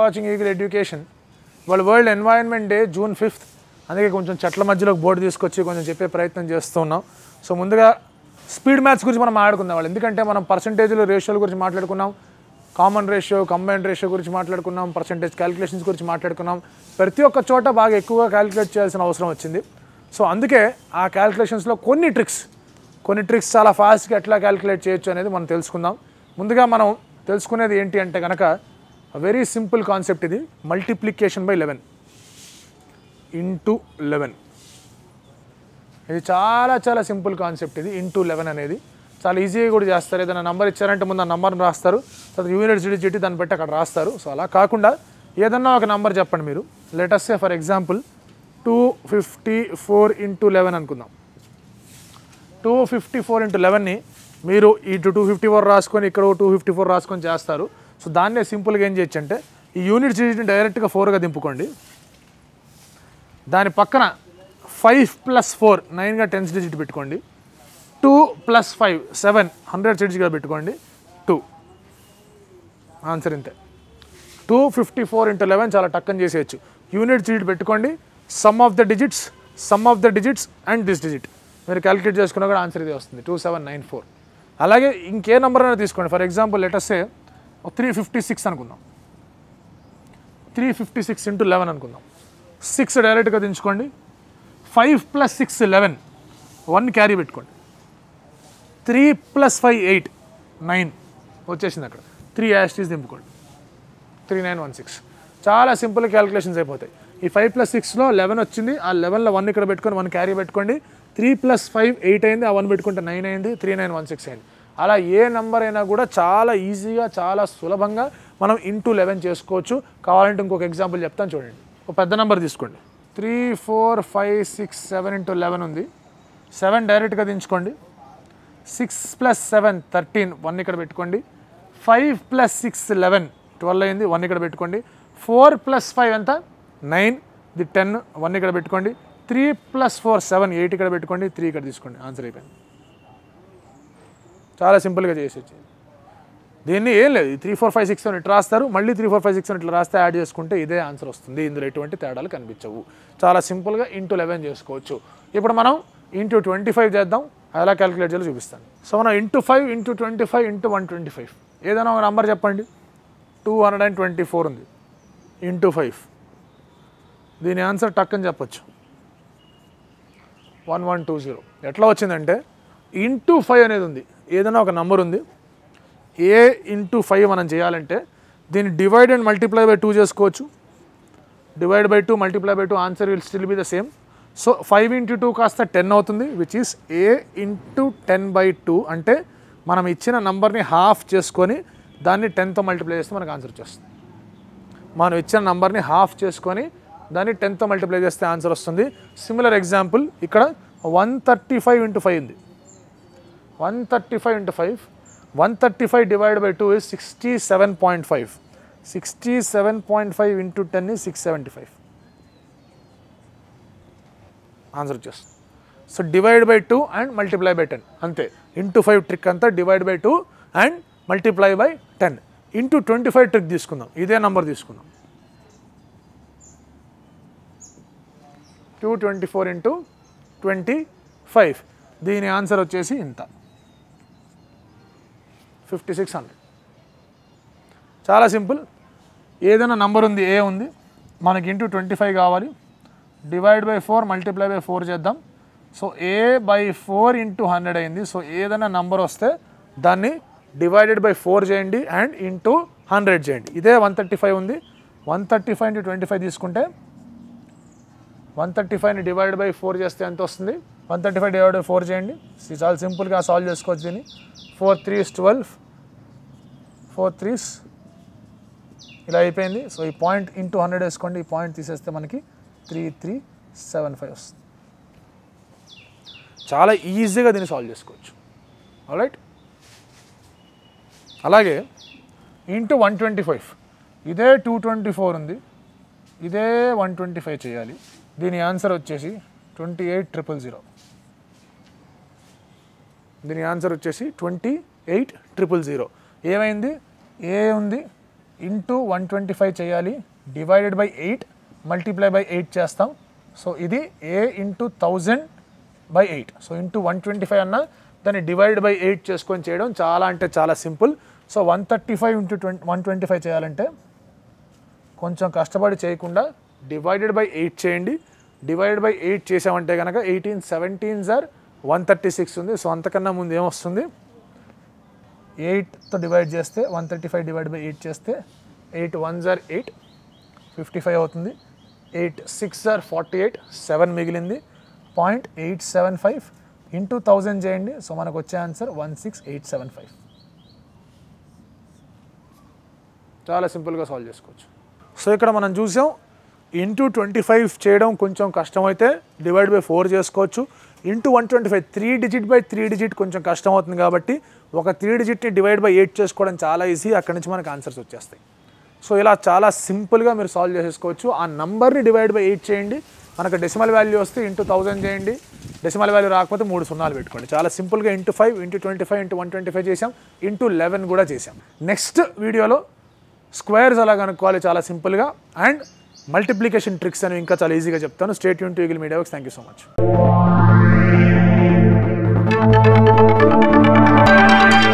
Watching eagle education వాళ్ళ world environment day June fifth అందుకే కొంచెం చెట్ల మధ్యలో బోర్డు తీసుకొచ్చి కొంచెం చెప్పే ప్రయత్నం చేస్తున్నాం సో ముందుగా స్పీడ్ మ్యాథ్స్ గురించి మనం ఆడుకుందాం వాళ్ళు. ఎందుకంటే మనం పర్సంటేజ్లు రేషియోల గురించి మాట్లాడుకున్నాం. కామన్ రేషియో కంబైన్ రేషియో గురించి మాట్లాడుకున్నాం. పర్సంటేజ్ క్యాలిక్యులేషన్స్ గురించి మాట్లాడుకున్నాం. ప్రతి ఒక్క చోట బాగా ఎక్కువగా క్యాలిక్యులేట్ చేయాల్సిన అవసరం వచ్చింది. సో అందుకే ఆ క్యాలిక్యులేషన్స్లో కొన్ని ట్రిక్స్ కొన్ని ట్రిక్స్ చాలా ఫాస్ట్గా ఎట్లా క్యాలిక్యులేట్ చేయొచ్చు అనేది మనం తెలుసుకుందాం. ముందుగా మనం తెలుసుకునేది ఏంటి అంటే కనుక వెరీ సింపుల్ కాన్సెప్ట్ ఇది. Multiplication by eleven into eleven ఇది చాలా చాలా సింపుల్ కాన్సెప్ట్ ఇది. ఇంటూ లెవెన్ అనేది. చాలా ఈజీగా కూడా చేస్తారు. ఏదైనా నంబర్ ఇచ్చారంటే ముందు ఆ నెంబర్ని రాస్తారు. తర్వాత యూనిట్ సిటీ చిట్టి దాన్ని బట్టి అక్కడ రాస్తారు. సో అలా కాకుండా ఏదన్నా ఒక నెంబర్ చెప్పండి మీరు. Let us for example two fifty four into eleven అనుకుందాం. టూ ఫిఫ్టీ ఫోర్ ఇంటూ లెవెన్ని మీరు ఇటు టూ ఫిఫ్టీ ఫోర్ రాసుకొని ఇక్కడ టూ ఫిఫ్టీ ఫోర్ రాసుకొని చేస్తారు. సో దాన్నే సింపుల్గా ఏం చేయొచ్చు అంటే ఈ యూనిట్ సిటీని డైరెక్ట్గా ఫోర్గా దింపుకోండి. దాని పక్కన ఫైవ్ ప్లస్ ఫోర్ నైన్గా టెన్స్ డిజిట్ పెట్టుకోండి. Two plus five seven hundred డిజిట్గా పెట్టుకోండి. టూ. ఆన్సర్ ఇంతే. Two fifty four into eleven చాలా టక్కన్ చేసేయచ్చు. యూనిట్ డిజిట్ పెట్టుకోండి. Sum of the digits sum of the digits and this digit. మీరు క్యాలిక్యులేట్ చేసుకున్నా కూడా ఆన్సర్ ఇదే వస్తుంది. టూ సెవెన్ నైన్ ఫోర్ అలాగే ఇంకే నెంబర్ అయినా తీసుకోండి. For example let's say three fifty six అనుకుందాం. Three fifty six into eleven అనుకుందాం. సిక్స్ డైరెక్ట్గా దించుకోండి. Five plus six eleven one carry పెట్టుకోండి. Three plus five eight nine వచ్చేసింది అక్కడ. త్రీ యాస్టీస్ దింపుకోండి. త్రీ నైన్ వన్ సిక్స్ చాలా సింపుల్ క్యాలిక్యులేషన్స్ అయిపోతాయి. ఈ ఫైవ్ ప్లస్ సిక్స్లో లెవెన్ వచ్చింది. ఆ లెవెన్లో వన్ ఇక్కడ పెట్టుకొని వన్ క్యారీ పెట్టుకోండి. త్రీ ప్లస్ ఫైవ్ ఎయిట్ అయింది. ఆ వన్ పెట్టుకుంటే నైన్ అయింది. త్రీ నైన్ వన్ సిక్స్ అయింది. అలా ఏ నెంబర్ అయినా కూడా చాలా ఈజీగా చాలా సులభంగా మనం ఇంటూ లెవెన్ చేసుకోవచ్చు. కావాలంటే ఇంకొక ఎగ్జాంపుల్ చెప్తాను చూడండి. ఒక పెద్ద నెంబర్ తీసుకోండి. Three four five six seven into eleven ఉంది. సెవెన్ డైరెక్ట్గా దించుకోండి. Six plus seven thirteen one ఇక్కడ పెట్టుకోండి. Five plus six eleven twelve అయింది. వన్ ఇక్కడ పెట్టుకోండి. ఫోర్ ప్లస్ ఫైవ్ ఎంత? నైన్ ది టెన్ వన్ ఇక్కడ పెట్టుకోండి. Three plus four seven eight ఇక్కడ పెట్టుకోండి. త్రీ ఇక్కడ తీసుకోండి. ఆన్సర్ అయిపోయింది. చాలా సింపుల్గా చేసేది దీన్ని ఏం లేదు. త్రీ ఫోర్ ఫైవ్ సిక్స్ ఇట్లా రాస్తారు. మళ్ళీ త్రీ ఫోర్ ఫైవ్ సిక్స్ ఇట్లా రాస్తే యాడ్ చేసుకుంటే ఇదే ఆన్సర్ వస్తుంది. ఇందులో ఎటువంటి తేడాలు కనిపించవు. చాలా సింపుల్గా ఇంటూ లెవెన్ చేసుకోవచ్చు. ఇప్పుడు మనం ఇంటూ ట్వంటీ ఫైవ్ చేద్దాం ఎలా క్యాలిక్యులేట్ చేయాలో చూపిస్తాను. సో మనం into five into twenty five into one twenty five ఏదైనా ఒక నెంబర్ చెప్పండి. Two hundred and twenty four ఉంది. ఇంటూ ఫైవ్ దీని ఆన్సర్ టక్ అని చెప్పచ్చు. One one two zero. ఎట్లా వచ్చిందంటే ఇంటూ ఫైవ్ అనేది ఉంది. ఏదైనా ఒక నంబర్ ఉంది. ఏ ఇంటూ ఫైవ్ మనం చేయాలంటే దీన్ని divide and multiply by two చేసుకోవచ్చు. Divide by two multiply by two answer will still be the same so five into two కాస్త టెన్ అవుతుంది which is a into ten by two అంటే మనం ఇచ్చిన నంబర్ని హాఫ్ చేసుకొని దాన్ని టెన్తో మల్టిప్లై చేస్తే మనకు ఆన్సర్ వచ్చేస్తుంది. మనం ఇచ్చిన నంబర్ని హాఫ్ చేసుకొని దాన్ని టెన్తో మల్టిప్లై చేస్తే ఆన్సర్ వస్తుంది. సిమిలర్ ఎగ్జాంపుల్ ఇక్కడ one thirty five into five ఉంది. One thirty five into five one thirty five divide by two is sixty seven point five sixty seven point five into ten is six seventy five answer వచ్చేస్తుంది so divide by two and multiply by ten అంతే. Into five trick అంతా divide by two and multiply by ten into twenty five trick తీసుకుందాం. ఇదే number తీసుకుందాం. Two twenty four into twenty five దీని answer వచ్చేసి ఇంత. Fifty six hundred చాలా simple. ఏదైనా నంబర్ ఉంది ఏ ఉంది మనకి ఇంటూ ట్వంటీ ఫైవ్ కావాలి. Divide by four multiply by four చేద్దాం. So A by four into hundred అయింది. సో ఏదైనా నంబర్ వస్తే దాన్ని డివైడెడ్ బై ఫోర్ చేయండి అండ్ ఇంటూ హండ్రెడ్ చేయండి. ఇదే వన్ థర్టీ ఫైవ్ ఉంది. One thirty five into twenty five తీసుకుంటే వన్ థర్టీ ఫైవ్ని డివైడ్ బై ఫోర్ చేస్తే ఎంత వస్తుంది? One thirty five divide by four చేయండి. చాలా సింపుల్గా సాల్వ్ చేసుకోవచ్చు దీన్ని. Four threes twelve four threes ఇలా అయిపోయింది. సో ఈ పాయింట్ ఇంటూ హండ్రెడ్ వేసుకోండి. ఈ పాయింట్ తీసేస్తే మనకి త్రీ త్రీ సెవెన్ ఫైవ్ వస్తుంది. చాలా ఈజీగా దీన్ని సాల్వ్ చేసుకోవచ్చు. రైట్ అలాగే ఇంటూ వన్ ట్వంటీ ఫైవ్ ఇదే టూ ట్వంటీ ఫోర్ ఉంది. ఇదే వన్ ట్వంటీ ఫైవ్ చేయాలి. దీని ఆన్సర్ వచ్చేసి ట్వంటీ ఎయిట్ ట్రిపుల్ జీరో దీని ఆన్సర్ వచ్చేసి ట్వంటీ ఎయిట్ ట్రిపుల్ జీరో ఏమైంది? ఏ ఉంది? ఇంటూ వన్ ట్వంటీ ఫైవ్ చేయాలి. Divided by eight multiply by eight చేస్తాం. సో ఇది A into thousand by eight so into one twenty five అన్న దాన్ని divide by eight చేసుకొని చేయడం చాలా అంటే చాలా simple. So one thirty five into twenty one twenty five చేయాలంటే కొంచెం కష్టపడి చేయకుండా డివైడెడ్ బై ఎయిట్ చేయండి. డివైడెడ్ బై ఎయిట్ చేసామంటే కనుక eighteen seventeen sir one thirty six ఉంది. సో అంతకన్నా ముందు ఏమొస్తుంది ఎయిట్తో డివైడ్ చేస్తే one thirty five divide by eight చేస్తే ఎయిట్ వన్ జార్ ఎయిట్ ఫిఫ్టీ ఫైవ్ అవుతుంది. ఎయిట్ సిక్స్ జార్ ఫార్టీ ఎయిట్ సెవెన్ మిగిలింది. Point eight seven five into thousand చేయండి. సో మనకు వచ్చే answer one six eight seven five చాలా సింపుల్గా సాల్వ్ చేసుకోవచ్చు. సో ఇక్కడ మనం చూసాం ఇంటూ ట్వంటీ ఫైవ్ చేయడం కొంచెం కష్టమైతే డివైడ్ బై ఫోర్ చేసుకోవచ్చు. Into one twenty five three digit by three digit కొంచెం కష్టం అవుతుంది కాబట్టి ఒక త్రీ డిజిట్ని డివైడ్ బై ఎయిట్ చేసుకోవడం చాలా ఈజీ అక్కడి నుంచి మనకు ఆన్సర్స్ వచ్చేస్తాయి. సో ఇలా చాలా సింపుల్గా మీరు సాల్వ్ చేసేసుకోవచ్చు. ఆ నంబర్ని డివైడ్ బై ఎయిట్ చేయండి. మనకు డెసిమల్ వాల్యూ వస్తే ఇంటూ థౌజండ్ చేయండి. డెసిమల్ వాల్యూ రాకపోతే మూడు సున్నాలు పెట్టుకోండి. చాలా సింపుల్గా into five into twenty five into one twenty five చేసాం ఇంటూ లెవెన్ కూడా చేసాం నెక్స్ట్ వీడియోలో స్క్వేర్స్ అలా కనుక్కోవాలి చాలా సింపుల్గా. అండ్ మల్టిప్లికేషన్ ట్రిక్స్ అని ఇంకా చాలా ఈజీగా చెప్తాను. Stay Yoon to Eagle Media thank you so much.